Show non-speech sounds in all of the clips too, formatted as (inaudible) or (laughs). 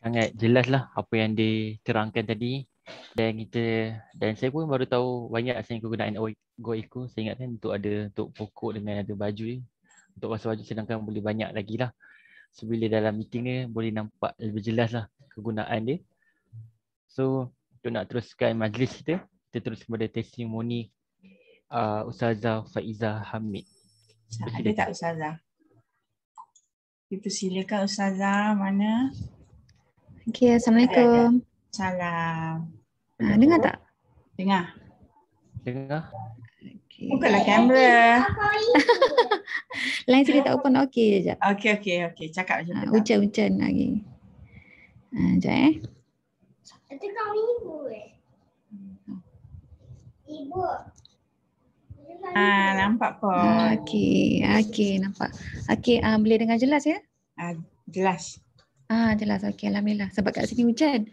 sangat jelas lah apa yang diterangkan tadi. Dan kita dan saya pun baru tahu banyak saya kegunaan Go Eco. Saya ingat kan untuk ada untuk pokok dengan ada baju ni untuk pasal baju sedangkan boleh banyak lagi lah. So bila dalam meeting ni boleh nampak lebih jelas lah kegunaan dia. So untuk nak teruskan majlis kita kita terus kepada testimoni uh, Ustazah Faiza Hamid. Ada tak Ustazah? Dipersilakan Ustazah mana? Okay, Assalamualaikum. Salam. Ha, dengar tak? Dengar. Dengar. Okay. Bukanlah kamera. (laughs) Lain sekali tak open okey je. Okey, okey, okey. Cakap macam Ha, tu. hujan-hujan lagi. Ha, sekejap eh. Itu kau ibu eh. Ibu. Ah, nampak pun. Ah, Okey, okey nampak. Okey, uh, boleh dengar jelas ya? Ah, jelas. Ah, jelas. Okey, alhamdulillah. Sebab kat sini hujan.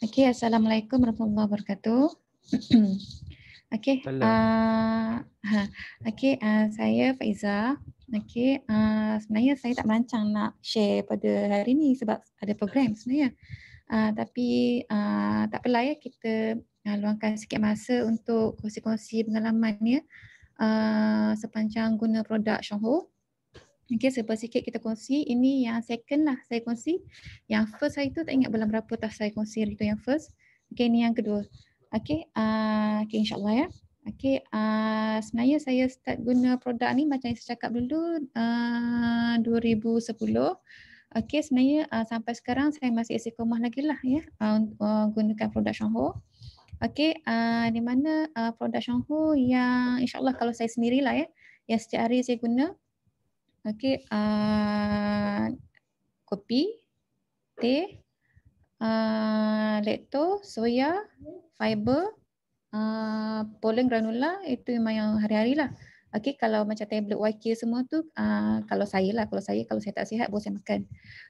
Okey, assalamualaikum warahmatullahi wabarakatuh. (clears throat) Okey. Uh, ha, okey, uh, saya Faiza. Okey, uh, sebenarnya saya tak merancang nak share pada hari ni sebab ada program sebenarnya. Uh, tapi uh, tak apalah ya kita uh, luangkan sikit masa untuk kongsi-kongsi pengalaman ya uh, sepanjang guna produk Shongho. Okey, sebab sikit kita kongsi. Ini yang second lah saya kongsi. Yang first hari tu tak ingat bulan berapa tak saya kongsi hari tu yang first. Okey, ni yang kedua. Okey, uh, okay, insyaAllah ya. Okey, uh, sebenarnya saya start guna produk ni macam yang saya cakap dulu uh, 2010. Okey, sebenarnya uh, sampai sekarang saya masih istiqomah lagi lah ya uh, uh, gunakan produk Shongho. Okey, uh, di mana uh, produk Shongho yang insyaAllah kalau saya sendirilah ya, yang setiap hari saya guna. Okey, uh, kopi, teh, uh, lekto, soya, fiber, uh, pollen granula itu memang yang hari-hari lah. Okey, kalau macam tablet YK semua tu uh, kalau saya lah, kalau saya kalau saya tak sihat boleh saya makan.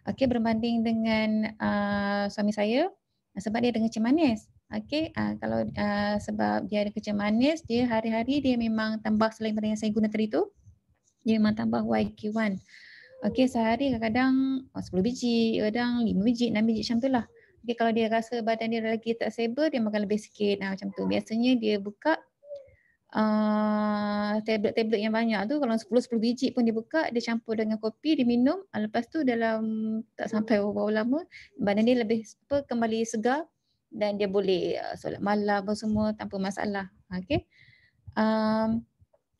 Okey, berbanding dengan uh, suami saya sebab dia ada kencing manis. Okey, uh, kalau uh, sebab dia ada kencing manis, dia hari-hari dia memang tambah selain yang saya guna tadi tu, dia memang tambah YK1. Okey, sehari kadang-kadang oh, 10 biji, kadang 5 biji, 6 biji macam tu lah. Okey, kalau dia rasa badan dia lagi tak stable, dia makan lebih sikit. Nah, macam tu. Biasanya dia buka uh, tablet-tablet yang banyak tu, kalau 10-10 biji pun dia buka, dia campur dengan kopi, dia minum. Uh, lepas tu dalam tak sampai berapa lama, badan dia lebih apa, kembali segar dan dia boleh uh, solat malam semua tanpa masalah. Okey. Um,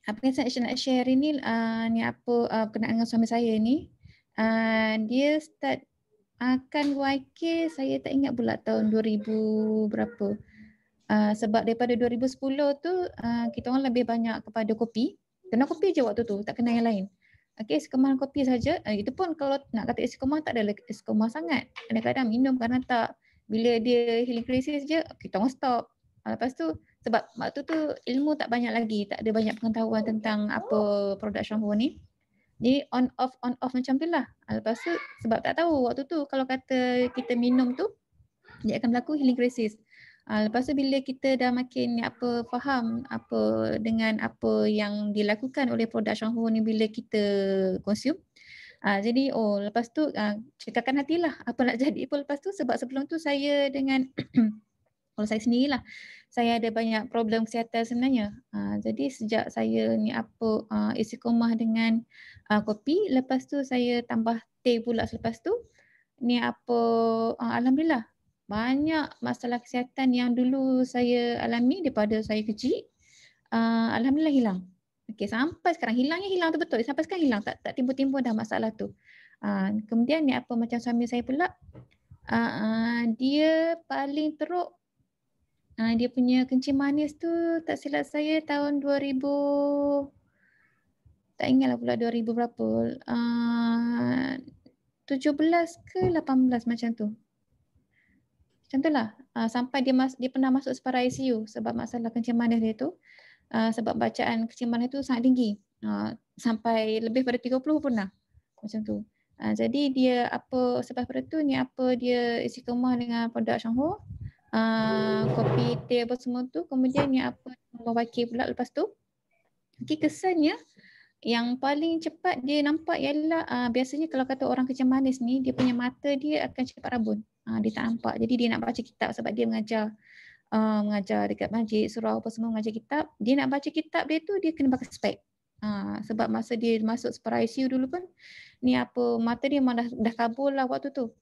apa yang saya nak share hari ni, uh, ni apa uh, berkenaan dengan suami saya ni. Uh, dia start akan YK saya tak ingat pula tahun 2000 berapa. Uh, sebab daripada 2010 tu uh, kita orang lebih banyak kepada kopi. Kena kopi je waktu tu, tak kena yang lain. Okey, istiqomah kopi saja. Uh, itu pun kalau nak kata istiqomah tak ada istiqomah sangat. Kadang-kadang minum kadang tak. Bila dia healing crisis je, kita orang stop. Uh, lepas tu sebab waktu tu ilmu tak banyak lagi, tak ada banyak pengetahuan tentang apa produk shampoo ni. Jadi on off on off macam tu lah. Ah, Lepas tu sebab tak tahu waktu tu kalau kata kita minum tu dia akan berlaku healing crisis. Uh, lepas tu bila kita dah makin apa faham apa dengan apa yang dilakukan oleh produk shampoo ni bila kita consume. Uh, jadi oh lepas tu uh, cekakkan hatilah apa nak (laughs) jadi pun lepas tu sebab sebelum tu saya dengan (coughs) kalau saya sendirilah saya ada banyak problem kesihatan sebenarnya. Uh, jadi sejak saya ni apa uh, istiqomah dengan uh, kopi, lepas tu saya tambah teh pula selepas tu. Ni apa uh, alhamdulillah banyak masalah kesihatan yang dulu saya alami daripada saya kecil. Uh, alhamdulillah hilang. Okey sampai sekarang hilangnya hilang tu betul. Sampai sekarang hilang tak tak timbul-timbul dah masalah tu. Uh, kemudian ni apa macam suami saya pula uh, uh, dia paling teruk Uh, dia punya kencing manis tu tak silap saya tahun 2000 tak ingatlah pula 2000 berapa uh, 17 ke 18 macam tu. Macam tu lah. Uh, sampai dia mas, dia pernah masuk separa ICU sebab masalah kencing manis dia tu. Uh, sebab bacaan kencing manis tu sangat tinggi. Uh, sampai lebih pada 30 pernah macam tu. Uh, jadi dia apa sebab pada tu ni apa dia istiqomah dengan produk Shangho uh, kopi teh apa semua tu kemudian yang apa wakil pula lepas tu okey kesannya yang paling cepat dia nampak ialah uh, biasanya kalau kata orang kecil manis ni dia punya mata dia akan cepat rabun. Uh, dia tak nampak. Jadi dia nak baca kitab sebab dia mengajar uh, mengajar dekat masjid, surau apa semua mengajar kitab. Dia nak baca kitab dia tu dia kena pakai spek. Uh, sebab masa dia masuk super ICU dulu pun ni apa mata dia memang dah, dah kabur lah waktu tu.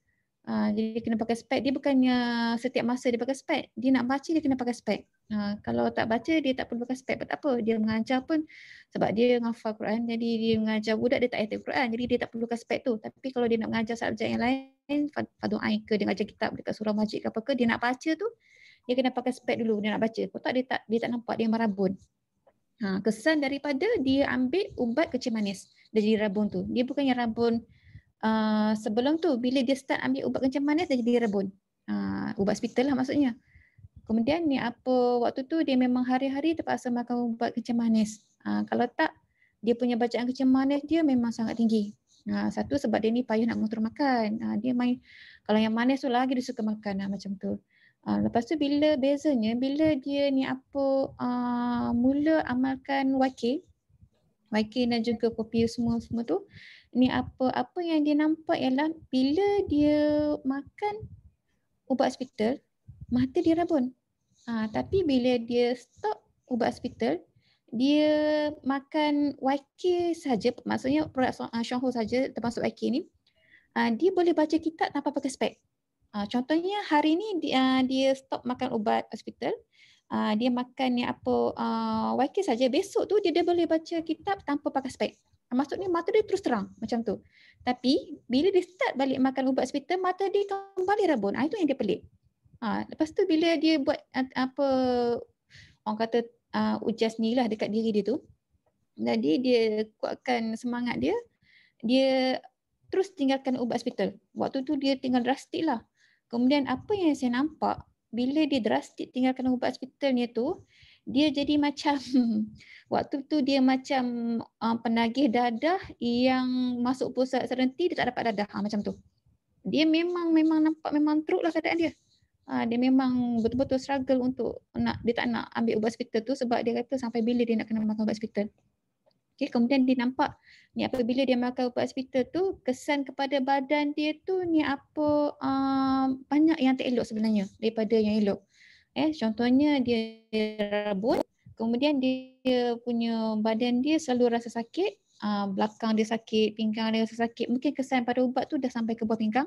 Uh, jadi kena pakai spek. Dia bukannya setiap masa dia pakai spek. Dia nak baca dia kena pakai spek. Uh, kalau tak baca dia tak perlu pakai spek. Tak apa. Dia mengajar pun sebab dia menghafal Quran. Jadi dia mengajar budak dia tak ayat Quran. Jadi dia tak perlu pakai spek tu. Tapi kalau dia nak mengajar subjek yang lain, Fadu Ain ke dia mengajar kitab dekat surah majid ke apa ke, dia nak baca tu, dia kena pakai spek dulu. Dia nak baca. Kalau tak dia tak, dia tak nampak dia marabun. Ha, kesan daripada dia ambil ubat kecil manis. Dia jadi rabun tu. Dia bukannya rabun uh, sebelum tu bila dia start ambil ubat kencing manis dia jadi rebun. Uh, ubat hospital lah maksudnya. Kemudian ni apa waktu tu dia memang hari-hari terpaksa makan ubat kencing manis. Uh, kalau tak dia punya bacaan kencing manis dia memang sangat tinggi. Uh, satu sebab dia ni payah nak mengatur makan. Uh, dia main kalau yang manis tu lagi dia suka makan uh, macam tu. Uh, lepas tu bila bezanya bila dia ni apa uh, mula amalkan YK YK dan juga kopi semua semua tu ni apa apa yang dia nampak ialah bila dia makan ubat hospital mata dia rabun. Ha, tapi bila dia stop ubat hospital dia makan YK saja maksudnya produk uh, Shanghu saja termasuk YK ni uh, dia boleh baca kitab tanpa pakai spek. Uh, contohnya hari ni dia, dia stop makan ubat hospital dia makan ni apa YK saja besok tu dia, dia boleh baca kitab tanpa pakai spek. Maksudnya mata dia terus terang macam tu. Tapi bila dia start balik makan ubat hospital, mata dia kembali rabun. Ah, itu yang dia pelik. Ha, lepas tu bila dia buat apa orang kata uh, ujas ni lah dekat diri dia tu. Jadi dia kuatkan semangat dia. Dia terus tinggalkan ubat hospital. Waktu tu dia tinggal drastik lah. Kemudian apa yang saya nampak bila dia drastik tinggalkan ubat hospital ni tu, dia jadi macam (laughs) waktu tu dia macam uh, penagih dadah yang masuk pusat serenti dia tak dapat dadah ha, macam tu. Dia memang memang nampak memang teruk lah keadaan dia. Ha, dia memang betul-betul struggle untuk nak dia tak nak ambil ubat hospital tu sebab dia kata sampai bila dia nak kena makan ubat hospital. Okay, kemudian dia nampak ni apabila dia makan ubat hospital tu kesan kepada badan dia tu ni apa uh, banyak yang tak elok sebenarnya daripada yang elok. Eh contohnya dia rabun kemudian dia punya badan dia selalu rasa sakit, uh, belakang dia sakit, pinggang dia rasa sakit. Mungkin kesan pada ubat tu dah sampai ke bawah pinggang.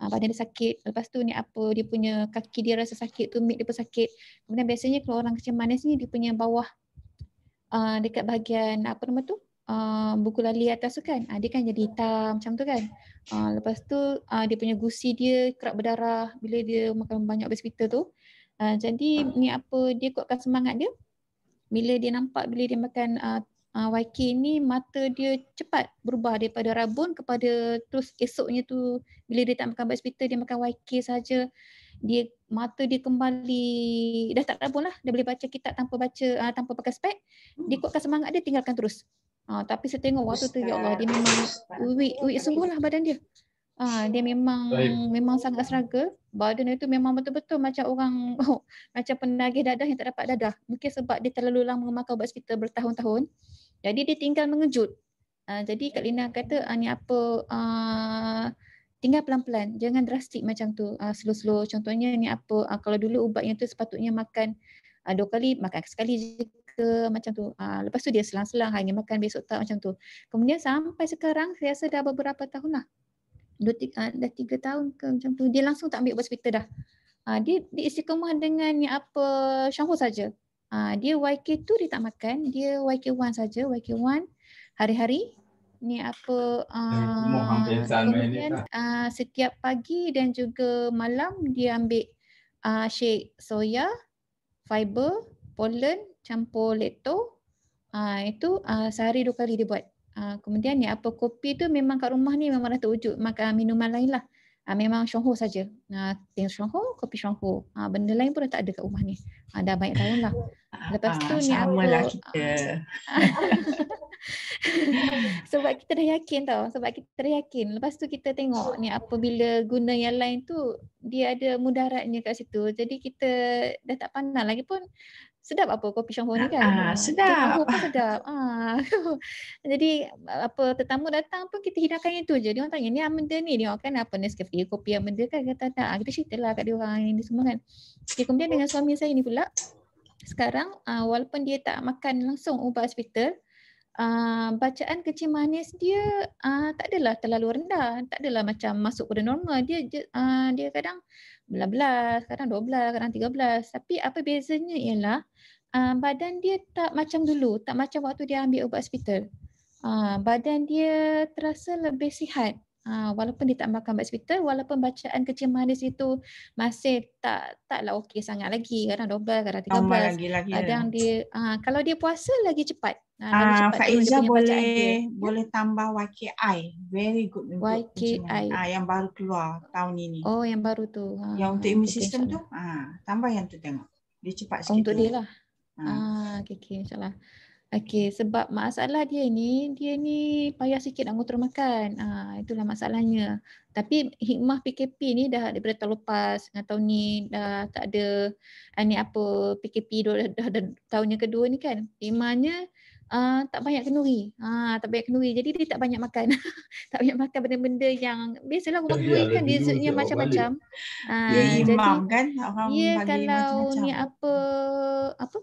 Uh, badan dia sakit. Lepas tu ni apa dia punya kaki dia rasa sakit, tumit dia pun sakit. Kemudian biasanya kalau orang kecil manis ni dia punya bawah uh, dekat bahagian apa nama tu? Uh, buku lali atas tu kan, uh, dia kan jadi hitam macam tu kan. Uh, lepas tu uh, dia punya gusi dia kerap berdarah bila dia makan banyak hospital tu. Uh, jadi ni apa dia kuatkan semangat dia. Bila dia nampak bila dia makan uh, uh, YK ni mata dia cepat berubah daripada rabun kepada terus esoknya tu. Bila dia tak makan hospital dia makan YK saja. Dia mata dia kembali dah tak rabun lah. Dia boleh baca kitab tanpa baca uh, tanpa pakai spek. Dia kuatkan semangat dia tinggalkan terus. Uh, tapi saya tengok waktu tu ya Allah dia memang weak weak sungguh lah badan dia Ah, dia memang Baik. memang sangat struggle. Badan dia tu memang betul-betul macam orang (laughs) oh, macam penagih dadah yang tak dapat dadah. Mungkin sebab dia terlalu lama memakai ubat hospital bertahun-tahun. Jadi dia tinggal mengejut. Ah, jadi Kak Lina kata ah, ni apa ah, tinggal pelan-pelan. Jangan drastik macam tu. Ah, slow-slow. Contohnya ni apa ah, kalau dulu ubatnya tu sepatutnya makan ah, dua kali, makan sekali je ke macam tu. Ah, lepas tu dia selang-selang hanya makan besok tak macam tu. Kemudian sampai sekarang saya rasa dah beberapa tahun lah dua tiga, uh, dah tiga tahun ke macam tu dia langsung tak ambil hospital dah. Uh, dia dia istiqamah dengan ni apa Shanghu saja. Uh, dia YK tu dia tak makan, dia YK1 saja, YK1 hari-hari ni apa uh, kemudian uh, setiap pagi dan juga malam dia ambil uh, shake soya, fiber, pollen, campur lekto. Uh, itu uh, sehari dua kali dia buat. Uh, kemudian ni apa kopi tu memang kat rumah ni memang dah terwujud makan minuman lain lah. Uh, memang Shongho saja. Uh, teh Shongho, kopi Shongho. Uh, benda lain pun dah tak ada kat rumah ni. Uh, dah banyak tahun lah. Lepas tu uh, ni apa? Lah kita. (laughs) sebab kita dah yakin tau. Sebab kita dah yakin. Lepas tu kita tengok ni apabila guna yang lain tu dia ada mudaratnya kat situ. Jadi kita dah tak pandang lagi pun sedap apa kopi Shangho ni kan. Ah, sedap. Shangho (laughs) pun sedap. Ah. (laughs) Jadi apa tetamu datang pun kita hidangkan yang tu je. Dia orang tanya ni Amanda ni. Dia orang kan apa Nescafe kopi Amanda kan kata tak. Ah, kita ceritalah kat dia orang ini semua kan. Okay, kemudian dengan suami saya ni pula sekarang uh, walaupun dia tak makan langsung ubat hospital uh, bacaan kecil manis dia uh, tak adalah terlalu rendah tak adalah macam masuk pada normal dia dia, uh, dia kadang 11 kadang 12 kadang 13 tapi apa bezanya ialah uh, badan dia tak macam dulu tak macam waktu dia ambil ubat hospital. Uh, badan dia terasa lebih sihat Uh, walaupun dia tak makan ubat hospital, walaupun bacaan kecil manis itu masih tak taklah okey sangat lagi. Kadang 12, kadang 13. Tambah lagi lagi. Kadang dia uh, kalau dia puasa lagi cepat. Lagi Ah, cepat Faiza boleh boleh tambah YKI. Very good untuk YKI. Ah, yang baru keluar tahun ini. Oh yang baru tu. Ha, yang untuk ha, immune okey, system tu, ah, tambah yang tu tengok. Dia cepat sikit. untuk tu. dia lah. Ah. Ah, okey okey insyaAllah. Okey sebab masalah dia ni, dia ni payah sikit nak kontrol makan. Ah, itulah masalahnya. Tapi hikmah PKP ni dah daripada tahun lepas dengan tahun ni dah tak ada ah, ni apa PKP dah, dah, dah, tahun yang kedua ni kan. Hikmahnya uh, tak banyak kenduri. Ah, tak banyak kenduri. Jadi dia tak banyak makan. (laughs) tak banyak makan benda-benda yang biasalah orang Kan kuih dia kan dessertnya macam-macam. Ah, Dia jadi imam kan, orang Ya kalau macam-macam. ni apa apa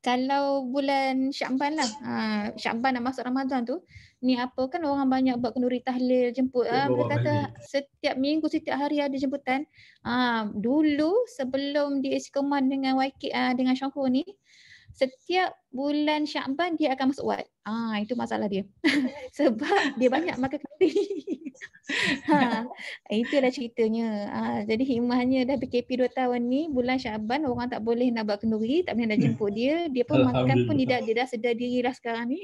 kalau bulan Syakban lah. Ha, Syakban nak masuk Ramadan tu, ni apa kan orang banyak buat kenduri tahlil jemput. Ah, boleh kata balik. setiap minggu setiap hari ada jemputan. Ah, dulu sebelum dia iskoman dengan YK ah, dengan Syahur ni, setiap bulan Syakban dia akan masuk wad. Ah, itu masalah dia. (laughs) Sebab dia banyak makan kenduri. (laughs) ha, itulah ceritanya. Ah, jadi hikmahnya dah PKP 2 tahun ni bulan Syaban orang tak boleh nak buat kenduri, tak boleh nak jemput dia. Dia pun makan pun dia dah, dia dah sedar diri lah sekarang ni.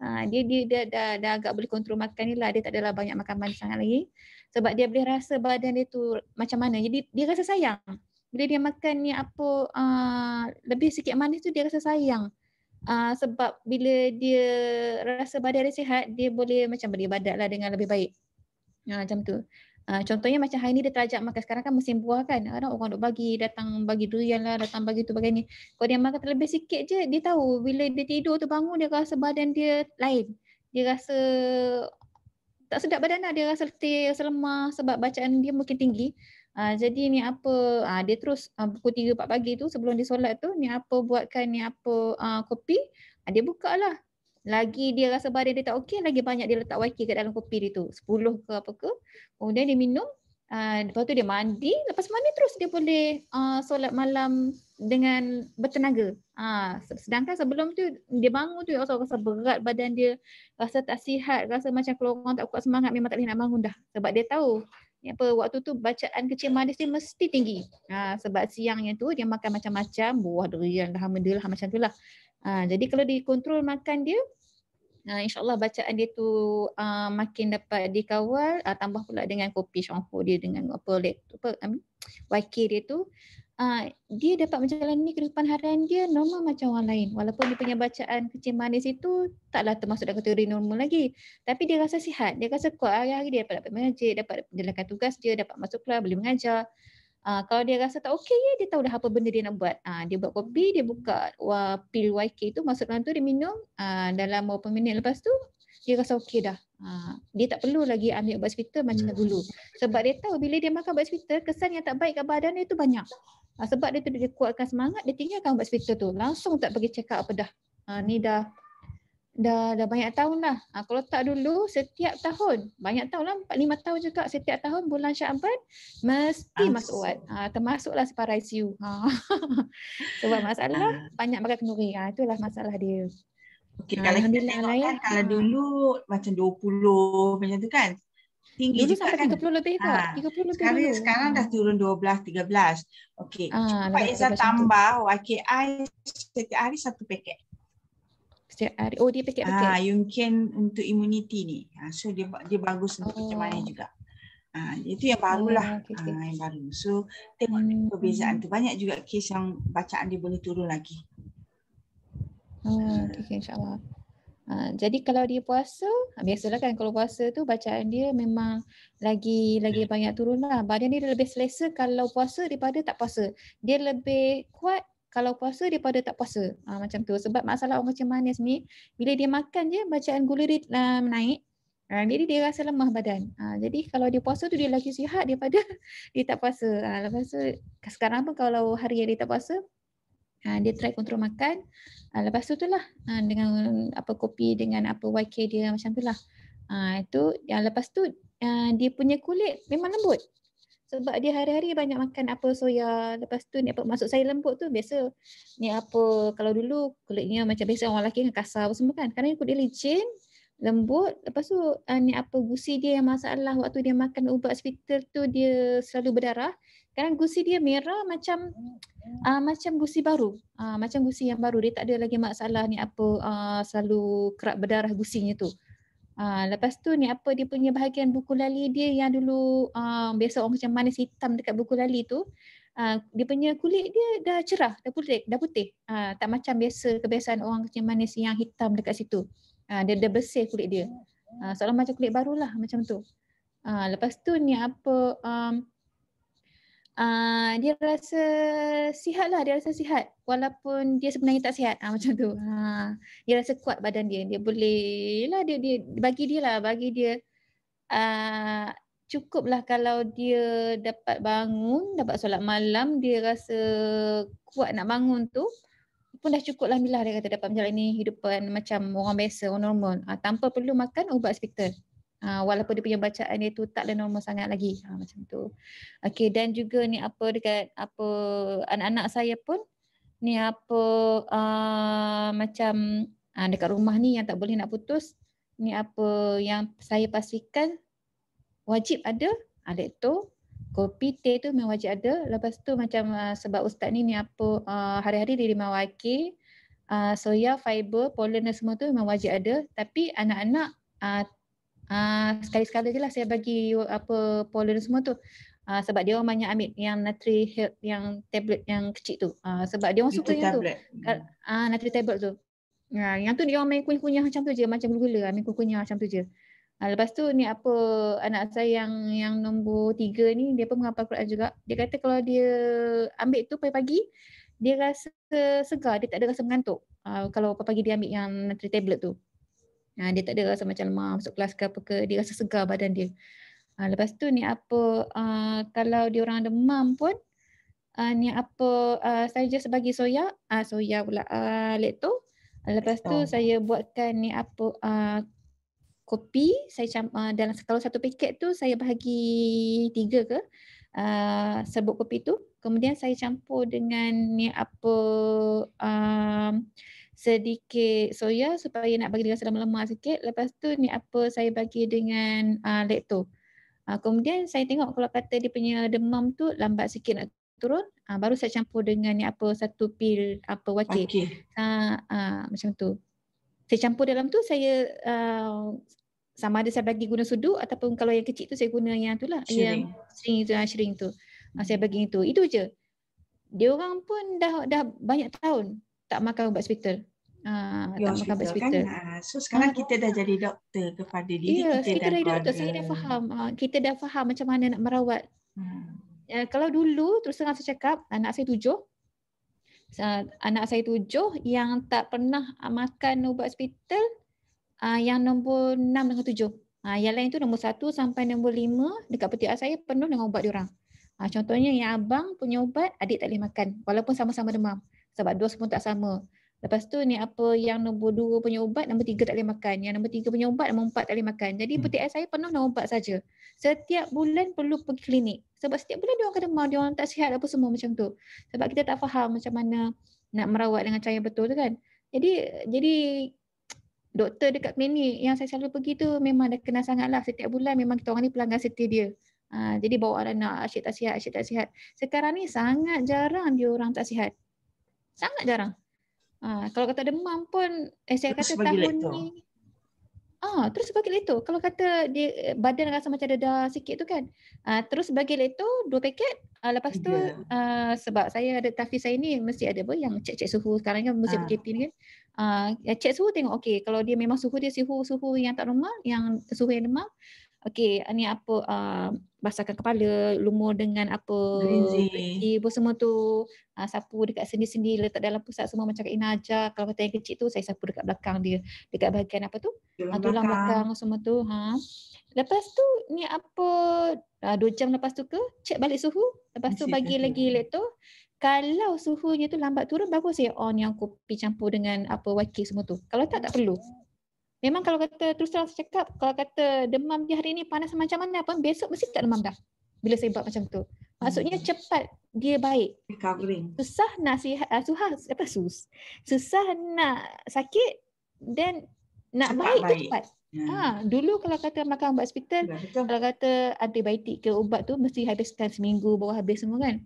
Ha, dia dia dia dah, dah agak boleh kontrol makan ni lah. Dia tak adalah banyak makan manis sangat lagi. Sebab dia boleh rasa badan dia tu macam mana. Jadi dia rasa sayang. Bila dia makan ni apa uh, lebih sikit manis tu dia rasa sayang. Uh, sebab bila dia rasa badan dia sihat, dia boleh macam beribadat lah dengan lebih baik. Ha, macam tu. Ha, contohnya macam hari ni dia terajak makan. Sekarang kan musim buah kan. Kadang orang duk bagi, datang bagi durian lah, datang bagi tu bagi ni. Kalau dia makan terlebih sikit je, dia tahu bila dia tidur tu bangun dia rasa badan dia lain. Dia rasa tak sedap badan lah. Dia rasa letih, rasa lemah sebab bacaan dia mungkin tinggi. Ha, jadi ni apa, ha, dia terus ha, pukul 3-4 pagi tu sebelum dia solat tu, ni apa buatkan ni apa ha, kopi, ha, dia buka lah. Lagi dia rasa badan dia tak okey, lagi banyak dia letak YK kat dalam kopi dia tu. 10 ke apa ke. Kemudian dia minum, uh, lepas tu dia mandi. Lepas mandi terus dia boleh uh, solat malam dengan bertenaga. Uh, sedangkan sebelum tu dia bangun tu rasa, rasa berat badan dia, rasa tak sihat, rasa macam kalau orang tak kuat semangat memang tak boleh nak bangun dah. Sebab dia tahu apa waktu tu bacaan kecil manis dia mesti tinggi. Ha, sebab siangnya tu dia makan macam-macam, buah durian lah, benda lah macam tu lah. Ha, jadi kalau dikontrol makan dia, uh, insyaAllah bacaan dia tu uh, makin dapat dikawal, uh, tambah pula dengan kopi Shangho dia dengan apa, lek- apa um, YK dia tu, uh, dia dapat menjalani kehidupan harian dia normal macam orang lain. Walaupun dia punya bacaan kecil manis itu taklah termasuk dalam kategori normal lagi. Tapi dia rasa sihat, dia rasa kuat hari-hari dia dapat dapat mengajar, dapat menjalankan tugas dia, dapat masuk kelas, boleh mengajar. Uh, kalau dia rasa tak okey ya, dia tahu dah apa benda dia nak buat. Uh, dia buat kopi, dia buka wah, pil YK tu, masuk dalam tu dia minum. Uh, dalam beberapa minit lepas tu, dia rasa okey dah. Uh, dia tak perlu lagi ambil ubat hospital macam dulu. Sebab dia tahu bila dia makan ubat hospital, kesan yang tak baik kat badan dia tu banyak. Uh, sebab dia tu dia kuatkan semangat, dia tinggalkan ubat hospital tu. Langsung tak pergi check up apa dah. Uh, ni dah dah dah banyak tahun lah. Ha, kalau tak dulu setiap tahun, banyak tahun lah, 4 5 tahun juga setiap tahun bulan Syaban mesti Ah, masuk wad. Ha, termasuklah separa ICU. Ha. (laughs) Sebab masalah banyak makan kenduri. Ha, itulah masalah dia. Okey, Ah, kalau kita tengok lah ya. kan, kalau dulu macam 20 macam tu kan. Tinggi Dulu juga sampai kan. 30 lebih kak. Ah, 30 lebih Sekarang, dulu. sekarang dah turun 12, 13. Okey. Ah, Pak tu tu. tambah YKI setiap hari satu paket. Setiap hari. Oh dia paket-paket. Ah, Yungkin untuk immunity ni. Ah, so dia dia bagus untuk Oh. macam mana juga. Ah, itu yang barulah. Oh, okey, okey. Ah, yang baru. So tengok Hmm, perbezaan tu. Banyak juga kes yang bacaan dia boleh turun lagi. Oh, okay, okay, insyaAllah. Ha, jadi kalau dia puasa, ha, biasalah kan kalau puasa tu bacaan dia memang lagi lagi banyak turun lah. Badan dia lebih selesa kalau puasa daripada tak puasa. Dia lebih kuat kalau puasa daripada tak puasa. Uh, macam tu. Sebab masalah orang kecil manis ni, bila dia makan je bacaan gula dia uh, naik. Uh, jadi dia rasa lemah badan. Uh, jadi kalau dia puasa tu dia lagi sihat daripada (laughs) dia tak puasa. Uh, lepas tu sekarang pun kalau hari yang dia tak puasa, uh, dia try kontrol makan. Uh, lepas tu tu lah uh, dengan apa kopi dengan apa YK dia macam tu lah. Uh, itu yang lepas tu uh, dia punya kulit memang lembut. Sebab dia hari-hari banyak makan apa soya. Lepas tu ni apa masuk saya lembut tu biasa ni apa kalau dulu kulitnya macam biasa orang lelaki kan kasar apa semua kan. Sekarang kulit dia licin lembut. Lepas tu uh, ni apa gusi dia yang masalah waktu dia makan ubat hospital tu dia selalu berdarah kan gusi dia merah macam uh, macam gusi baru uh, macam gusi yang baru dia tak ada lagi masalah ni apa uh, selalu kerap berdarah gusinya tu Ha, lepas tu ni apa dia punya bahagian buku lali dia yang dulu uh, biasa orang macam manis hitam dekat buku lali tu uh, dia punya kulit dia dah cerah, dah putih, dah putih. Uh, tak macam biasa kebiasaan orang macam manis yang hitam dekat situ. Uh, dia dah bersih kulit dia. Uh, seolah macam kulit barulah macam tu. Uh, lepas tu ni apa um, uh, dia rasa sihat lah, dia rasa sihat walaupun dia sebenarnya tak sihat uh, (laughs) macam tu. Uh, dia rasa kuat badan dia, dia boleh lah dia, dia bagi dia lah, bagi dia uh, cukup lah kalau dia dapat bangun, dapat solat malam, dia rasa kuat nak bangun tu pun dah cukup lah dia kata dapat menjalani hidupan macam orang biasa, orang normal. Uh, tanpa perlu makan ubat hospital. Uh, walaupun dia punya bacaan dia tu taklah normal sangat lagi. Ha, macam tu. Okey dan juga ni apa dekat apa anak-anak saya pun ni apa uh, macam uh, dekat rumah ni yang tak boleh nak putus ni apa yang saya pastikan wajib ada adik tu kopi teh tu memang wajib ada lepas tu macam uh, sebab ustaz ni ni apa uh, hari-hari dia lima wakil uh, soya fiber pollen semua tu memang wajib ada tapi anak-anak uh, uh, sekali-sekala je lah saya bagi apa pollen semua tu. Uh, sebab dia orang banyak ambil yang natri help yang tablet yang kecil tu. Uh, sebab dia orang suka yang tu. Ah uh, natri tablet tu. Uh, yang tu dia orang main kunyah-kunyah macam tu je macam gula-gula main kunyah macam tu je. Uh, lepas tu ni apa anak saya yang yang nombor tiga ni dia pun menghafal Quran juga. Dia kata kalau dia ambil tu pagi-pagi dia rasa segar, dia tak ada rasa mengantuk. Uh, kalau pagi-pagi dia ambil yang natri tablet tu. Ha, dia tak ada rasa macam lemah masuk kelas ke apa ke. Dia rasa segar badan dia. Ha, lepas tu ni apa uh, kalau dia orang demam pun uh, ni apa uh, saya je sebagai soya. Uh, soya pula uh, lekto. Uh, lepas tu saya buatkan ni apa uh, kopi. Saya cam, uh, dalam kalau satu paket tu saya bahagi tiga ke. Uh, serbuk kopi tu. Kemudian saya campur dengan ni apa uh, sedikit soya supaya nak bagi dia rasa lemah sikit. Lepas tu ni apa saya bagi dengan uh, lekto. Uh, kemudian saya tengok kalau kata dia punya demam tu lambat sikit nak turun, uh, baru saya campur dengan ni apa satu pil apa wakil. Okay. Uh, uh, macam tu. Saya campur dalam tu saya uh, sama ada saya bagi guna sudu ataupun kalau yang kecil tu saya guna yang tu lah. Yang sering tu, sering tu. Uh, saya bagi itu. Itu je. Dia orang pun dah dah banyak tahun tak makan ubat hospital. Ah, tak makan ubat hospital. Kan? Ah, so sekarang ah. kita dah jadi doktor kepada diri ya, kita, kita dah jadi doktor. Saya dah faham. Ah, kita dah faham macam mana nak merawat. Hmm. Uh, kalau dulu terus terang saya cakap anak saya tujuh. Uh, anak saya tujuh yang tak pernah makan ubat hospital uh, yang nombor enam dengan tujuh. Uh, yang lain tu nombor satu sampai nombor lima dekat peti saya penuh dengan ubat diorang. Uh, contohnya yang abang punya ubat adik tak boleh makan walaupun sama-sama demam sebab dos pun tak sama. Lepas tu ni apa yang nombor dua punya ubat, nombor tiga tak boleh makan. Yang nombor tiga punya ubat, nombor empat tak boleh makan. Jadi hmm. peti ais saya penuh dengan ubat saja. Setiap bulan perlu pergi klinik. Sebab setiap bulan dia orang kena demam, dia orang tak sihat apa semua macam tu. Sebab kita tak faham macam mana nak merawat dengan cara yang betul tu kan. Jadi jadi doktor dekat klinik yang saya selalu pergi tu memang dah kenal sangat lah. Setiap bulan memang kita orang ni pelanggan setia dia. Ha, jadi bawa anak asyik tak sihat, asyik tak sihat. Sekarang ni sangat jarang dia orang tak sihat. Sangat jarang. Ha, kalau kata demam pun, eh saya terus kata tahun lektor. ni. Ah, terus bagi lektor. Kalau kata dia badan rasa macam ada dah sikit tu kan. Ah, terus bagi lektor dua paket. Ah, lepas tu ah, sebab saya ada tafiz saya ni mesti ada apa yang cek-cek suhu sekarang kan musim ah. PKP ni kan. Ah, cek suhu tengok okey kalau dia memang suhu dia suhu suhu yang tak normal, yang suhu yang demam, okey ni apa uh, basahkan kepala, lumur dengan apa apa semua tu. Uh, sapu dekat sendi-sendi letak dalam pusat semua macam Kak Ina ajar. Kalau kata yang kecil tu saya sapu dekat belakang dia. Dekat bahagian apa tu? Tulang uh, tulang belakang semua tu. Ha. Lepas tu ni apa uh, dua jam lepas tu ke cek balik suhu. Lepas tu bagi lagi elektro. Kalau suhunya tu lambat turun baru saya on yang kopi campur dengan apa waki semua tu. Kalau tak tak perlu. Memang kalau kata terus terang saya cakap kalau kata demam dia hari ni panas macam mana pun besok mesti tak demam dah. Bila saya buat macam tu. Maksudnya Hmm. cepat dia baik. Recovering. Susah nak sihat uh, susah apa sus. Susah nak sakit dan nak Cepat baik, tu baik. cepat. Ha. Ha, dulu kalau kata makan ubat hospital Betul, betul. kalau kata antibiotik ke ubat tu mesti habiskan seminggu baru habis semua kan.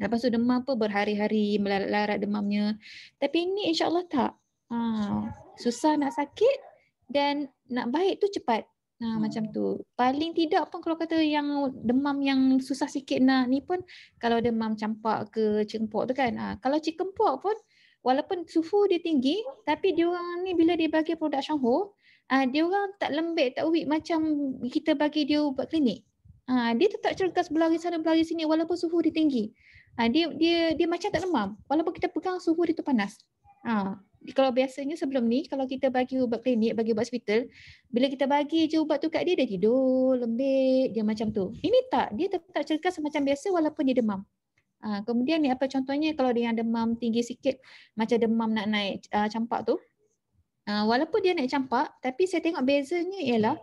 Lepas tu demam apa berhari-hari melarat-larat demamnya. Tapi ini insya-Allah tak. Ha, susah nak sakit dan nak baik tu cepat. Ha, Hmm. macam tu. Paling tidak pun kalau kata yang demam yang susah sikit nak ni pun kalau demam campak ke cengpok tu kan. Ha, kalau cikempok pun walaupun suhu dia tinggi tapi dia orang ni bila dia bagi produk Shangho uh, dia orang tak lembek tak weak macam kita bagi dia ubat klinik. Uh, dia tetap cergas berlari sana berlari sini walaupun suhu dia tinggi. Uh, dia dia dia macam tak demam walaupun kita pegang suhu dia tu panas. Uh, kalau biasanya sebelum ni kalau kita bagi ubat klinik bagi ubat hospital bila kita bagi je ubat tu kat dia dia tidur lembek dia macam tu. Ini tak dia tetap cergas macam biasa walaupun dia demam. Uh, kemudian ni apa contohnya kalau dia yang demam tinggi sikit macam demam nak naik uh, campak tu Uh, walaupun dia naik campak tapi saya tengok bezanya ialah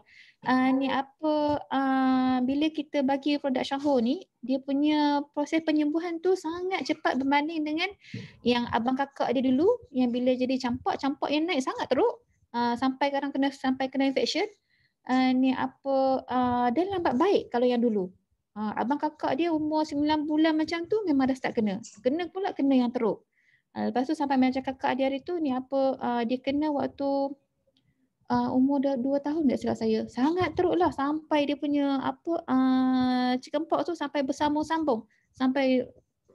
uh, ni apa uh, bila kita bagi produk Shahor ni dia punya proses penyembuhan tu sangat cepat berbanding dengan yang abang kakak dia dulu yang bila jadi campak campak yang naik sangat teruk uh, sampai kadang kena sampai kena infection. Uh, ni apa uh, dia lambat baik kalau yang dulu. Uh, abang kakak dia umur 9 bulan macam tu memang dah start kena. Kena pula kena yang teruk. Uh, lepas tu sampai macam kakak dia hari tu ni apa uh, dia kena waktu uh, umur dah 2 tahun tak silap saya. Sangat teruk lah sampai dia punya apa uh, chickenpox tu sampai bersambung-sambung. Sampai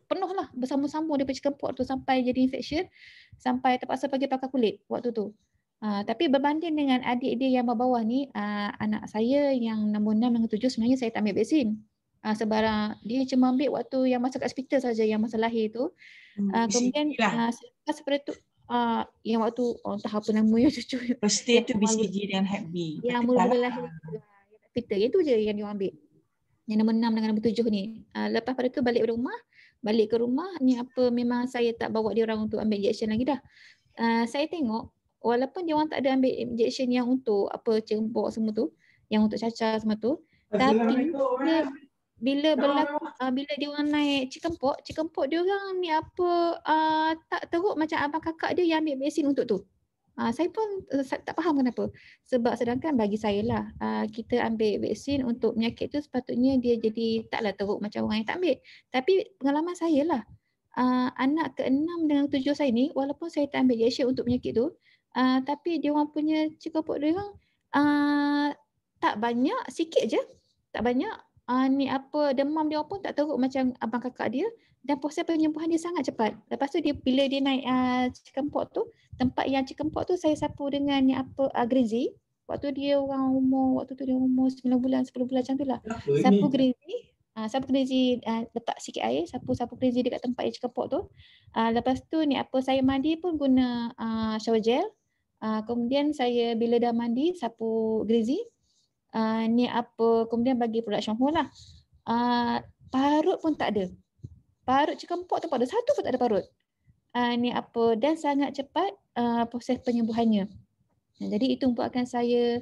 penuh lah bersambung-sambung dia punya chickenpox tu sampai jadi infection sampai terpaksa pergi pakai kulit waktu tu. Uh, tapi berbanding dengan adik dia yang bawah ni uh, anak saya yang nombor 6 nombor 7 sebenarnya saya tak ambil vaksin. Uh, sebarang dia cuma ambil waktu yang masa kat hospital saja yang masa lahir tu. Uh, kemudian uh, selepas daripada tu uh, yang waktu oh, entah apa namanya (laughs) cucu First day yang tu BCG dengan Hep B. yang Betul mula-mula lah. lahir lah, yang tu je yang dia ambil. Yang nombor 6 dengan nombor 7 ni. Uh, lepas pada tu balik ke rumah, balik ke rumah ni apa memang saya tak bawa dia orang untuk ambil injection lagi dah. Uh, saya tengok walaupun dia orang tak ada ambil injection yang untuk apa cembok semua tu, yang untuk cacar semua tu, tapi bila bila berlaku uh, bila dia orang naik chickenpox, chickenpox dia orang ni apa uh, tak teruk macam abang kakak dia yang ambil vaksin untuk tu. Uh, saya pun uh, tak faham kenapa. Sebab sedangkan bagi saya lah uh, kita ambil vaksin untuk penyakit tu sepatutnya dia jadi taklah teruk macam orang yang tak ambil. Tapi pengalaman saya lah uh, anak ke-6 dengan ke-7 saya ni walaupun saya tak ambil injection untuk penyakit tu uh, tapi dia orang punya chickenpox dia orang uh, tak banyak, sikit je. Tak banyak uh, ni apa demam dia pun tak teruk macam abang kakak dia dan proses penyembuhan dia sangat cepat. Lepas tu dia bila dia naik uh, chickenpox tu, tempat yang chickenpox tu saya sapu dengan ni apa uh, Grizzly. Waktu dia orang umur waktu tu dia umur 9 bulan 10 bulan macam tu lah. Sapu Grizzly, uh, sapu Grizzly uh, letak sikit air, sapu-sapu Grizzly dekat tempat yang chickenpox tu. Uh, lepas tu ni apa saya mandi pun guna uh, shower gel. Uh, kemudian saya bila dah mandi sapu Grizzly. Uh, ni apa kemudian bagi produk Shanghu lah. Uh, parut pun tak ada. Parut chickenpox tu pun ada satu pun tak ada parut. Uh, ni apa dan sangat cepat uh, proses penyembuhannya. Jadi itu membuatkan saya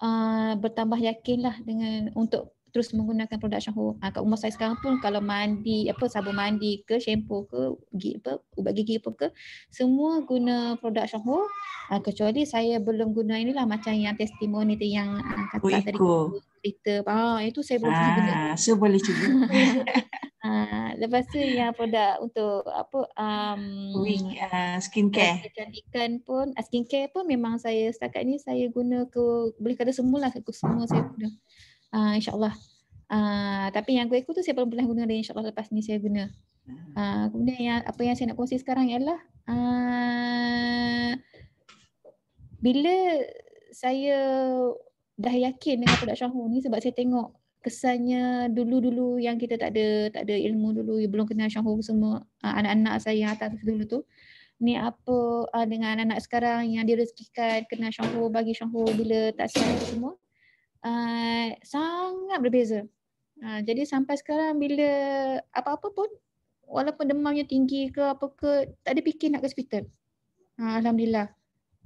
uh, bertambah yakin lah dengan untuk terus menggunakan produk Shanghu. Uh, kat rumah saya sekarang pun kalau mandi apa sabun mandi ke shampoo ke gigi apa ubat gigi apa ke semua guna produk Shanghu uh, kecuali saya belum guna inilah macam yang testimoni tu yang uh, kata tadi Iko. cerita ah itu saya belum pernah guna. Ah, so boleh cuba. (laughs) Ah, lepas tu yang produk untuk apa um, Week uh, skincare. kecantikan pun ah, skincare pun memang saya setakat ni saya guna ke boleh kata semula ke semua saya guna. Ah insyaallah. Ah tapi yang kuih tu saya belum pernah guna dan insyaallah lepas ni saya guna. Ah kemudian yang apa yang saya nak kongsi sekarang ialah ah bila saya dah yakin dengan produk Shanghu ni sebab saya tengok kesannya dulu-dulu yang kita tak ada tak ada ilmu dulu belum kenal Shanghu semua uh, anak-anak saya yang atas dulu tu ni apa uh, dengan anak-anak sekarang yang direzekikan kenal Shanghu bagi Shanghu bila tak sihat semua uh, sangat berbeza. Uh, jadi sampai sekarang bila apa-apa pun walaupun demamnya tinggi ke apa ke tak ada fikir nak ke hospital. Uh, Alhamdulillah.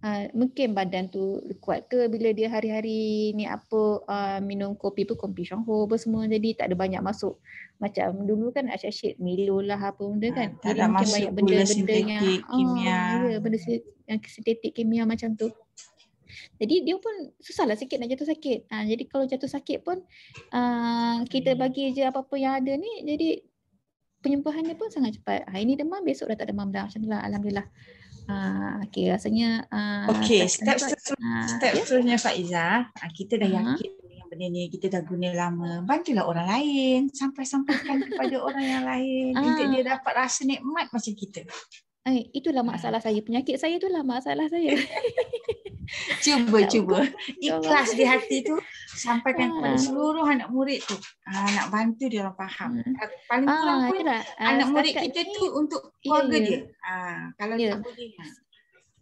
Uh, mungkin badan tu kuat ke bila dia hari-hari ni apa uh, minum kopi pun kopi Shangho apa semua jadi tak ada banyak masuk. Macam dulu kan asyik Milo lah apa benda kan. uh, tak ada masuk banyak benda-benda yang kimia. uh, ya benda yang sintetik kimia macam tu jadi dia pun susahlah sikit nak jatuh sakit. Ha, jadi kalau jatuh sakit pun uh, kita bagi je apa-apa yang ada ni jadi penyembuhannya pun sangat cepat. Hari ni demam besok dah tak demam dah. Macam itulah alhamdulillah. Uh, okay, rasanya uh, Okay, step, step, step, uh, step yeah. seterusnya Faiza uh, Kita dah uh-huh. yakin dengan benda ni Kita dah guna lama Bantulah orang lain Sampai-sampaikan (laughs) kepada orang yang lain uh. Untuk dia dapat rasa nikmat macam kita Eh, itulah masalah saya. Penyakit saya itulah masalah saya. (laughs) cuba cuba ikhlas di hati tu sampaikan kepada ah. seluruh anak murid tu uh, nak bantu dia orang faham hmm. paling ah, kurang pun itulah. anak uh, murid kita ni, tu untuk ya, keluarga yeah, dia uh, kalau yeah. tak boleh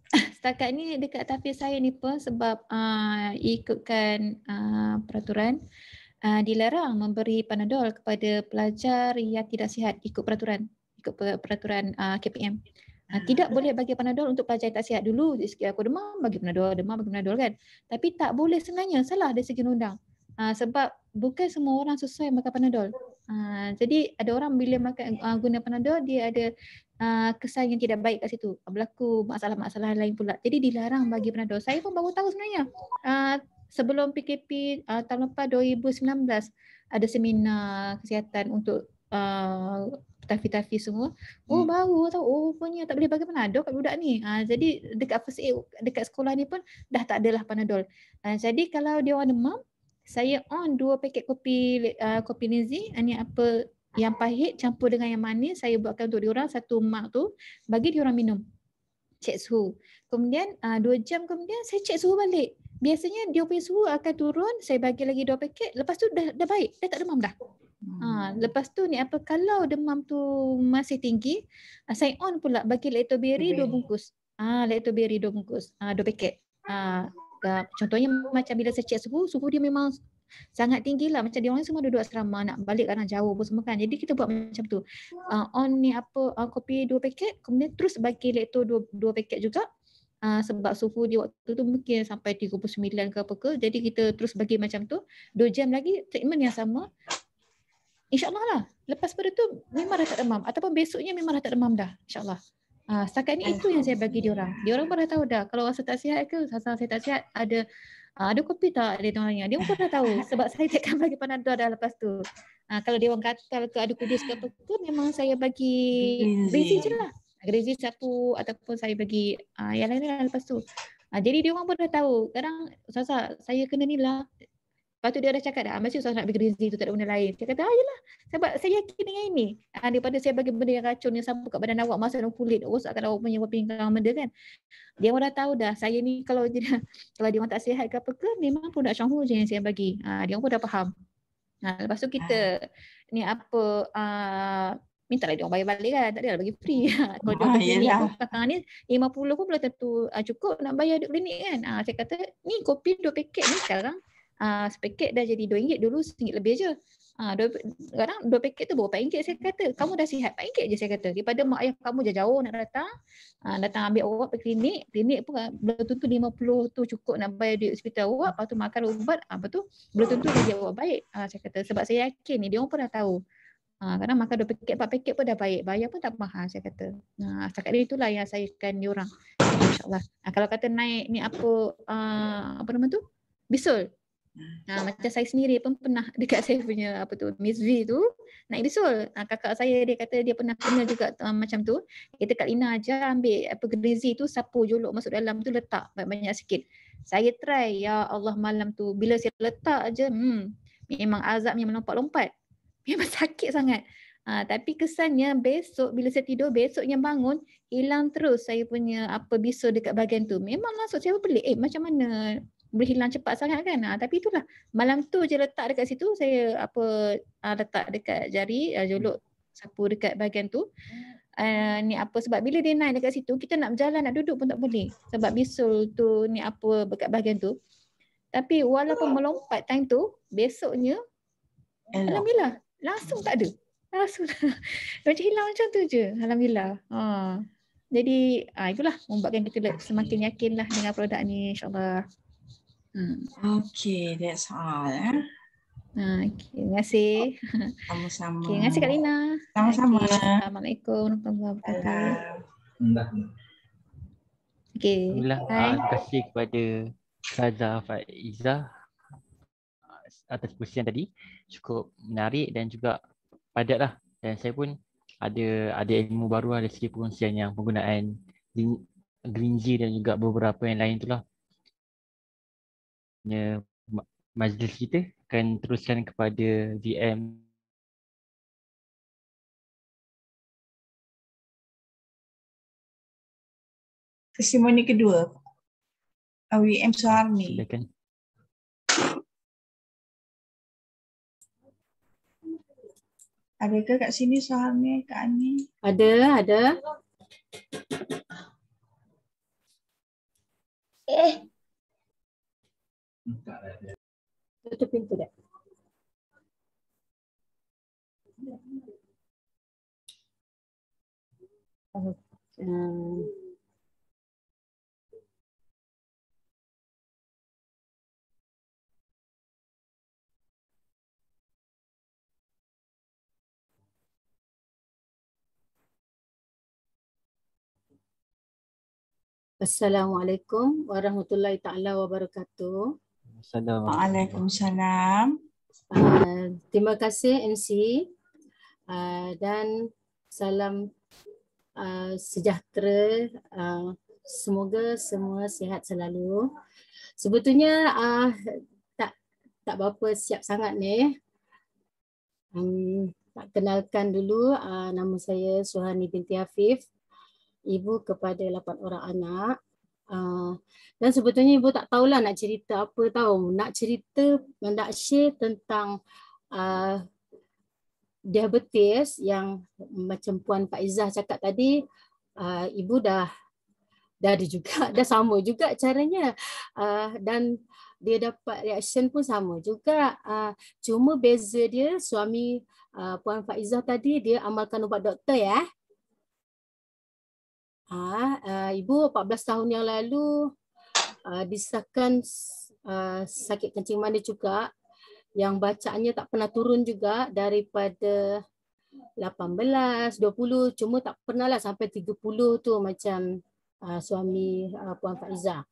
(laughs) setakat ni dekat tafiz saya ni pun sebab uh, ikutkan uh, peraturan uh, dilarang memberi panadol kepada pelajar yang tidak sihat ikut peraturan ikut peraturan uh, KPM. Ha, tidak boleh bagi panadol untuk pelajar tak sihat dulu. Aku demam, bagi panadol. Demam, bagi panadol kan. Tapi tak boleh sebenarnya. Salah dari segi undang. Ha, sebab bukan semua orang sesuai makan panadol. Ha, jadi ada orang bila makan uh, guna panadol, dia ada uh, kesan yang tidak baik kat situ. Berlaku masalah-masalah lain pula. Jadi dilarang bagi panadol. Saya pun baru tahu sebenarnya. Uh, sebelum PKP uh, tahun lepas 2019, ada seminar kesihatan untuk uh, tafi-tafi semua. Oh hmm. baru tahu oh rupanya tak boleh bagi panadol kat budak ni. Ha, jadi dekat first aid dekat sekolah ni pun dah tak adalah panadol. Ha, jadi kalau dia orang demam, saya on dua paket kopi uh, kopi Nizi, ini apa yang pahit campur dengan yang manis saya buatkan untuk dia orang satu mak tu bagi dia orang minum. Cek suhu. Kemudian uh, dua jam kemudian saya cek suhu balik. Biasanya dia punya suhu akan turun, saya bagi lagi dua paket, lepas tu dah dah baik, dah tak demam dah. Ha, lepas tu ni apa kalau demam tu masih tinggi, uh, saya on pula bagi lactoberi dua bungkus. Ah, ha, lactoberi dua bungkus. Ah, ha, dua paket. Ah, ha, contohnya macam bila saya cek suhu, suhu dia memang sangat tinggi lah. Macam dia orang semua duduk asrama nak balik kadang jauh pun semua kan. Jadi kita buat macam tu. Uh, on ni apa uh, kopi dua paket, kemudian terus bagi lekto dua, dua paket juga. Uh, sebab suhu dia waktu tu mungkin sampai 39 ke apa ke. Jadi kita terus bagi macam tu. Dua jam lagi treatment yang sama. InsyaAllah lah. Lepas pada tu memang dah tak demam. Ataupun besoknya memang dah tak demam dah. InsyaAllah. Uh, setakat ni itu yang saya bagi dia orang. Dia orang pun dah tahu dah. Kalau rasa tak sihat ke, rasa saya tak sihat, ada uh, ada kopi tak dia tanya. Dia pun dah tahu. (laughs) Sebab saya takkan bagi panadol dah lepas tu. Uh, kalau dia orang kata ke ada kudis ke apa ke, memang saya bagi benzin je lah. Benzin satu ataupun saya bagi uh, yang lain lah lepas tu. Uh, jadi dia orang pun dah tahu. Kadang Sasa, saya kena ni lah. Lepas tu dia dah cakap dah, ah, macam saya nak bagi rezeki tu tak ada benda lain. Dia kata, ah yelah. Sebab saya yakin dengan ini. Ah, daripada saya bagi benda yang racun yang sambut kat badan awak, masa dalam kulit, rosakkan awak punya pinggang benda kan. Dia orang dah tahu dah, saya ni kalau dia (laughs) kalau dia orang tak sihat ke apa ke, memang produk Shanghu je yang saya bagi. Ah, dia orang pun dah faham. Nah, lepas tu kita ah. ni apa, ah, minta lah dia orang bayar balik kan. Tak adalah bagi free. (laughs) kalau dia ah, bagi ni, (laughs) ni 50 pun belum tentu ah, cukup nak bayar duduk klinik kan. Ah, saya kata, ni kopi dua paket ni sekarang uh, sepaket dah jadi RM2 dulu RM1 lebih je. Ah, sekarang dua paket tu berapa ringgit saya kata. Kamu dah sihat, RM4 je saya kata. Daripada mak ayah kamu jauh-jauh nak datang, uh, datang ambil ubat pergi klinik. Klinik pun belum tentu 50 tu cukup nak bayar duit hospital awak. Lepas tu makan ubat, apa tu, belum tentu dia jawab baik. Saya kata sebab saya yakin ni, dia orang pun dah tahu. Kadang makan dua paket, empat paket pun dah baik. Bayar pun tak mahal saya kata. Ha, setakat ni itulah yang saya akan diorang. InsyaAllah. Kalau kata naik ni apa, apa nama tu? Bisul. Ha, macam saya sendiri pun pernah (laughs) dekat saya punya apa tu Miss V tu naik bisul. Ha, kakak saya dia kata dia pernah kena juga um, macam tu. Kita kat Lina aja ambil apa grizi tu sapu jolok masuk dalam tu letak banyak-banyak sikit. Saya try ya Allah malam tu bila saya letak aja hmm memang azabnya melompat-lompat. (laughs) Memang sakit sangat. Ha, tapi kesannya besok bila saya tidur besoknya bangun hilang terus saya punya apa bisul dekat bahagian tu. Memang langsung saya pelik eh macam mana boleh hilang cepat sangat kan. Ha, tapi itulah malam tu je letak dekat situ saya apa uh, letak dekat jari uh, jolok sapu dekat bahagian tu. Uh, ni apa sebab bila dia naik dekat situ kita nak berjalan nak duduk pun tak boleh sebab bisul tu ni apa dekat bahagian tu. Tapi walaupun melompat time tu besoknya alhamdulillah langsung tak ada. Langsung (laughs) macam hilang macam tu je. Alhamdulillah. Ha. Jadi ah itulah membuatkan kita semakin yakin lah dengan produk ni insyaAllah. Hmm. Okay, that's all. Eh? Ha, okay, terima kasih. (laughs) Sama-sama. Okay, terima kasih Kak Lina. Sama-sama. Okay. Assalamualaikum warahmatullahi wabarakatuh. Okay. Alhamdulillah. Ah, terima kasih kepada Saza Faizah atas perkongsian tadi. Cukup menarik dan juga padat lah. Dan saya pun ada ada ilmu baru lah dari segi perkongsian yang penggunaan Green G dan juga beberapa yang lain tu lah majlis kita akan teruskan kepada VM Testimoni kedua WM Suharni. Silakan. Adakah kat sini Suharni, Kak Ani? Ada, ada. Eh, Tutup pintu dah. Uh, Assalamualaikum warahmatullahi taala wabarakatuh. Waalaikumsalam. Uh, terima kasih MC uh, dan salam uh, sejahtera. Uh, semoga semua sihat selalu. Sebetulnya uh, tak tak berapa siap sangat ni. Um, tak kenalkan dulu uh, nama saya Suhani binti Afif. Ibu kepada lapan orang anak. Uh, dan sebetulnya ibu tak tahulah nak cerita apa tahu. Nak cerita, nak share tentang uh, diabetes yang macam Puan Faizah cakap tadi, uh, ibu dah dah ada juga, (laughs) dah sama juga caranya. Uh, dan dia dapat reaction pun sama juga. Uh, cuma beza dia suami uh, Puan Faizah tadi dia amalkan ubat doktor ya. Ah, uh, ibu 14 tahun yang lalu uh, disahkan uh, sakit kencing manis juga yang bacaannya tak pernah turun juga daripada 18, 20 cuma tak pernah lah sampai 30 tu macam uh, suami uh, Puan Faiza.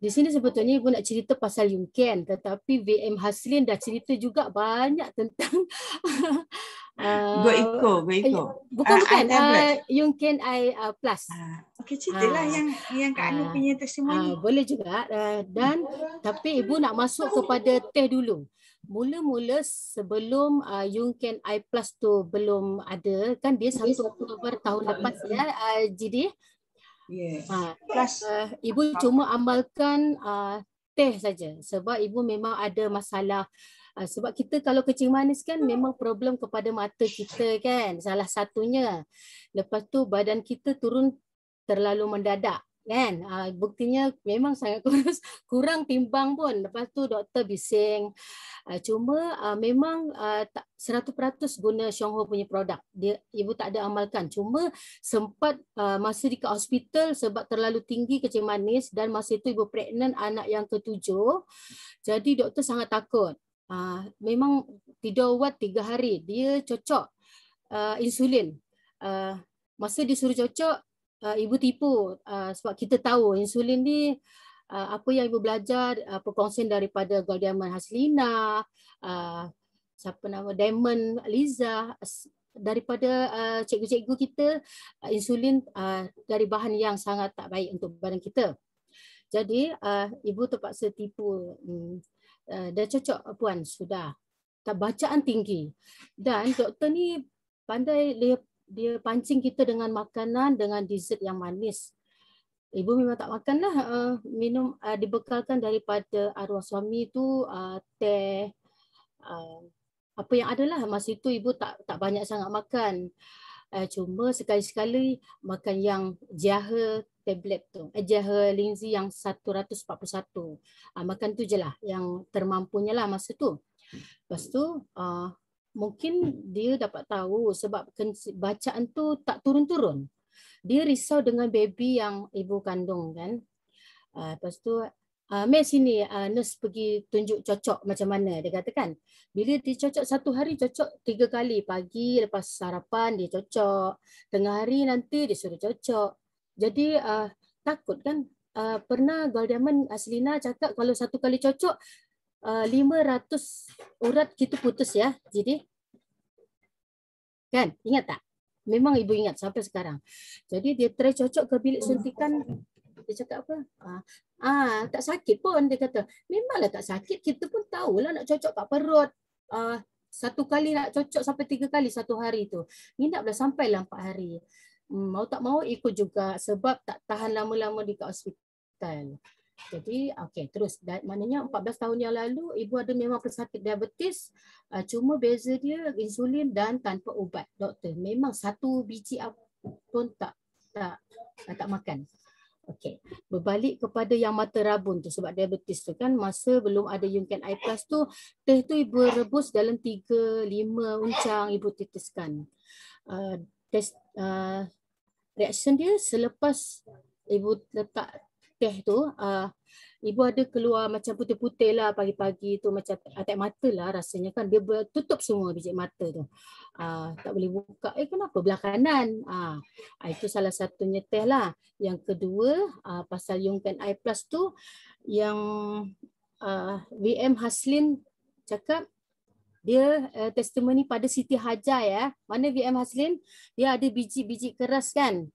Di sini sebetulnya ibu nak cerita pasal Yungken tetapi VM Haslin dah cerita juga banyak tentang (laughs) Uh, go Eco, Go Eco. Bukan uh, bukan. Uh, Yungken I uh, Plus. Uh, Okey, ceritalah uh, yang yang Kak Anu uh, punya testimoni. Uh, boleh juga. Uh, dan tapi ibu nak masuk kepada teh dulu. Mula-mula sebelum uh, Yungken I Plus tu belum ada, kan dia 1 Oktober tahun lepas ya, uh, GD. Yeah. Uh, Plus uh, ibu cuma amalkan uh, teh saja sebab ibu memang ada masalah Uh, sebab kita kalau kencing manis kan memang problem kepada mata kita kan salah satunya. Lepas tu badan kita turun terlalu mendadak kan. Uh, buktinya memang sangat (laughs) kurus, kurang timbang pun. Lepas tu doktor bising. Uh, cuma uh, memang uh, tak 100% guna Xiongho punya produk. Dia ibu tak ada amalkan. Cuma sempat uh, masa di hospital sebab terlalu tinggi kencing manis dan masa itu ibu pregnant anak yang ketujuh. Jadi doktor sangat takut. Uh, memang tidur ubat tiga hari dia cocok uh, insulin. Uh, masa disuruh cocok uh, ibu tipu uh, sebab kita tahu insulin ni uh, apa yang ibu belajar uh, perkongsian daripada Goldiaman Haslina, uh, siapa nama Diamond Liza daripada uh, cikgu-cikgu kita uh, insulin uh, dari bahan yang sangat tak baik untuk badan kita. Jadi uh, ibu terpaksa tipu um, dah cocok puan sudah. Tak bacaan tinggi. Dan doktor ni pandai dia dia pancing kita dengan makanan dengan dessert yang manis. Ibu memang tak makan lah uh, minum uh, dibekalkan daripada arwah suami tu uh, teh uh, apa yang adalah masa itu ibu tak tak banyak sangat makan. Uh, cuma sekali-sekali makan yang jahe tablet tu uh, jahe linzi yang 141 uh, makan tu je lah yang termampunya lah masa tu lepas tu uh, mungkin dia dapat tahu sebab bacaan tu tak turun-turun dia risau dengan baby yang ibu kandung kan. Uh, lepas tu uh, Mel sini uh, nurse pergi tunjuk cocok macam mana dia katakan. Bila dia cocok satu hari cocok tiga kali pagi lepas sarapan dia cocok. Tengah hari nanti dia suruh cocok. Jadi uh, takut kan uh, pernah Goldiaman Aslina cakap kalau satu kali cocok uh, 500 urat kita putus ya. Jadi kan ingat tak? Memang ibu ingat sampai sekarang. Jadi dia try cocok ke bilik suntikan. Dia cakap apa? Ah, ah tak sakit pun dia kata. Memanglah tak sakit. Kita pun tahulah nak cocok kat perut. Ah, satu kali nak cocok sampai tiga kali satu hari tu. Dah sampai lah empat hari. Hmm, mau tak mau ikut juga sebab tak tahan lama-lama di hospital. Jadi okey terus maknanya 14 tahun yang lalu ibu ada memang pesakit diabetes uh, cuma beza dia insulin dan tanpa ubat doktor memang satu biji pun tak tak tak, tak makan. Okey berbalik kepada yang mata rabun tu sebab diabetes tu kan masa belum ada Yungken I Plus tu teh tu ibu rebus dalam 3 5 uncang ibu titiskan. Uh, test uh, reaction dia selepas ibu letak teh tu uh, ibu ada keluar macam putih-putih lah pagi-pagi tu macam atak mata lah rasanya kan. Dia tutup semua biji mata tu. Uh, tak boleh buka. Eh kenapa? Belah kanan. Uh, itu salah satunya teh lah. Yang kedua uh, pasal Yungkan I Plus tu yang uh, VM Haslin cakap dia uh, testimoni pada Siti Hajar ya. Mana VM Haslin? Dia ada biji-biji keras kan?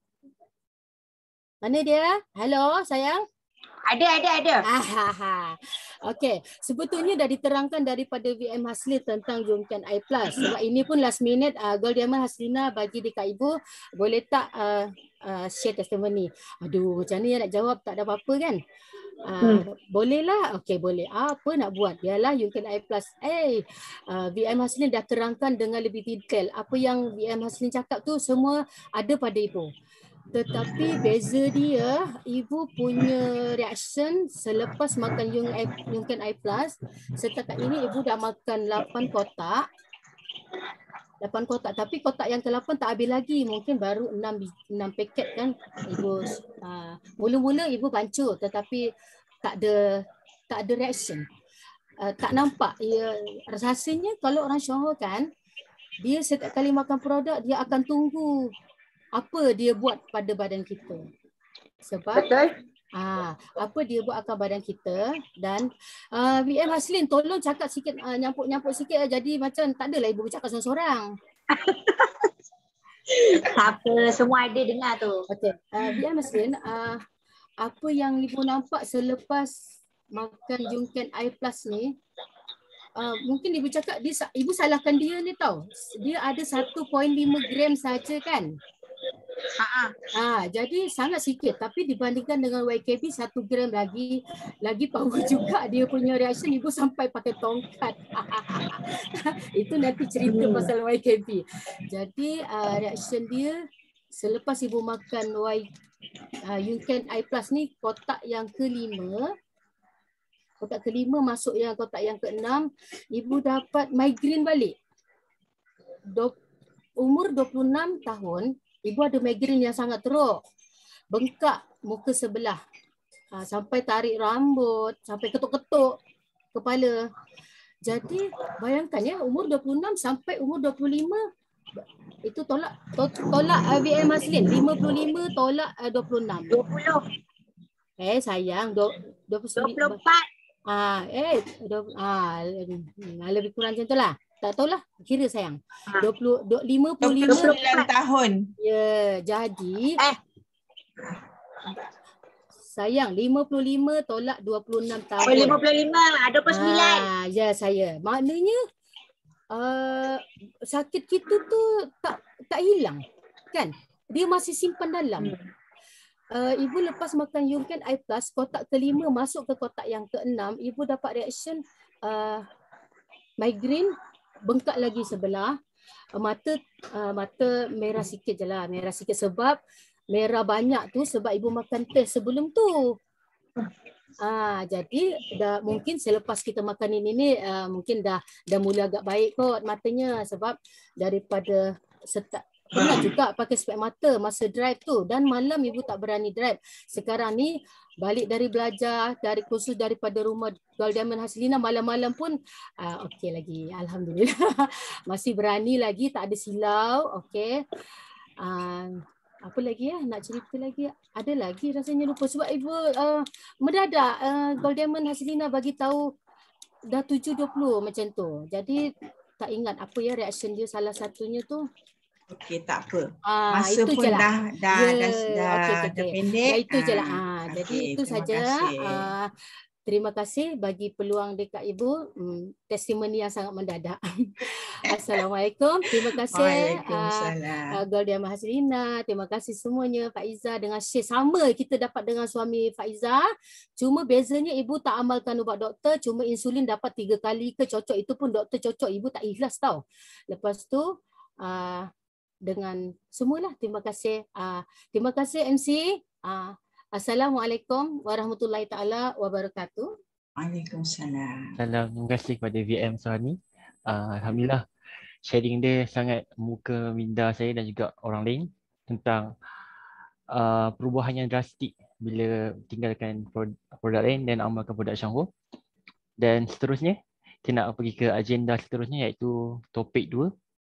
Mana dia? Hello, sayang? Ada, ada, ada. Okey, sebetulnya dah diterangkan daripada VM Hasli tentang Jumkan I Plus. Sebab ini pun last minute uh, Gold Diamond Haslina bagi dekat ibu. Boleh tak uh, uh, share testimoni? Aduh, macam ni nak jawab tak ada apa-apa kan? Uh, hmm. Bolehlah. Okey, boleh. Apa nak buat? Biarlah Jumkan I Plus. Eh, hey, uh, VM Haslin dah terangkan dengan lebih detail. Apa yang VM Haslin cakap tu semua ada pada ibu. Tetapi beza dia, ibu punya reaction selepas makan Yung Yungken I Plus, setakat ini ibu dah makan 8 kotak. 8 kotak. Tapi kotak yang ke-8 tak habis lagi. Mungkin baru 6, 6 paket kan. Ibu uh, mula-mula ibu pancur tetapi tak ada tak ada reaction. Uh, tak nampak. Ya, rasanya kalau orang Johor kan, dia setiap kali makan produk, dia akan tunggu apa dia buat pada badan kita. Sebab Betul. Ah, apa dia buat akan badan kita dan uh, ah, VM Haslin tolong cakap sikit uh, nyampuk-nyampuk sikit uh, jadi macam tak adalah ibu bercakap seorang-seorang. (laughs) apa semua ada dengar tu. Okey. Uh, VM Haslin uh, apa yang ibu nampak selepas makan Jungken I Plus ni uh, mungkin ibu cakap dia ibu salahkan dia ni tau. Dia ada 1.5 gram saja kan. Ha, ha, jadi sangat sikit tapi dibandingkan dengan YKB satu gram lagi lagi power (laughs) juga dia punya reaction ibu sampai pakai tongkat. (laughs) Itu nanti cerita pasal YKB. Jadi uh, reaction dia selepas ibu makan Y uh, Yunken I Plus ni kotak yang kelima kotak kelima masuk yang kotak yang keenam ibu dapat migraine balik. Dok, umur 26 tahun ibu ada migraine yang sangat teruk. Bengkak muka sebelah. Ha, sampai tarik rambut, sampai ketuk-ketuk kepala. Jadi bayangkan ya umur 26 sampai umur 25 itu tolak to, tolak IVM Maslin 55 tolak uh, 26. 20. Eh sayang do, 29. 24. Ah eh do, ah lebih kurang macam itulah tak tahulah kira sayang. Ha. 20 55 29 tahun. Ya, jadi eh sayang 55 tolak 26 tahun. Oh 55, ada 29. Ah, ya saya. Maknanya uh, sakit kita tu tak tak hilang. Kan? Dia masih simpan dalam. Hmm. uh, ibu lepas makan Yungken I Plus kotak kelima masuk ke kotak yang keenam ibu dapat reaction uh, migraine bengkak lagi sebelah. Uh, mata uh, mata merah sikit je lah. Merah sikit sebab merah banyak tu sebab ibu makan teh sebelum tu. Ah, jadi dah mungkin selepas kita makan ini ni uh, mungkin dah dah mula agak baik kot matanya sebab daripada setak pernah juga pakai spek mata masa drive tu dan malam ibu tak berani drive. Sekarang ni balik dari belajar dari kursus daripada rumah Gold Diamond Hasilina malam-malam pun uh, okey lagi. Alhamdulillah. (laughs) Masih berani lagi tak ada silau okey. Uh, apa lagi ya nak cerita lagi? Ada lagi rasanya lupa sebab ibu uh, mendadak uh, Gold Diamond Hasilina bagi tahu dah 7.20 macam tu. Jadi tak ingat apa ya reaction dia salah satunya tu Okey, tak apa. Ah, Masa itu pun je lah. dah, dah, yeah. dah, dah, okay, okay, dah pendek. Ya, itu je lah. Ah, okay, jadi itu saja. Ah, Terima kasih bagi peluang dekat ibu. Hmm, testimoni yang sangat mendadak. (laughs) Assalamualaikum. Terima kasih uh, Goldia Mahasilina. Terima kasih semuanya Faiza dengan share sama kita dapat dengan suami Faiza. Cuma bezanya ibu tak amalkan ubat doktor. Cuma insulin dapat tiga kali ke cocok. Itu pun doktor cocok. Ibu tak ikhlas tau. Lepas tu uh, dengan semualah. Terima kasih. Uh, terima kasih MC. Uh, Assalamualaikum warahmatullahi taala wabarakatuh. Waalaikumsalam. Salam terima kasih kepada VM Suhani. Uh, Alhamdulillah sharing dia sangat muka minda saya dan juga orang lain tentang uh, perubahan yang drastik bila tinggalkan produk, produk lain dan amalkan produk Shanghu. Dan seterusnya kita nak pergi ke agenda seterusnya iaitu topik 2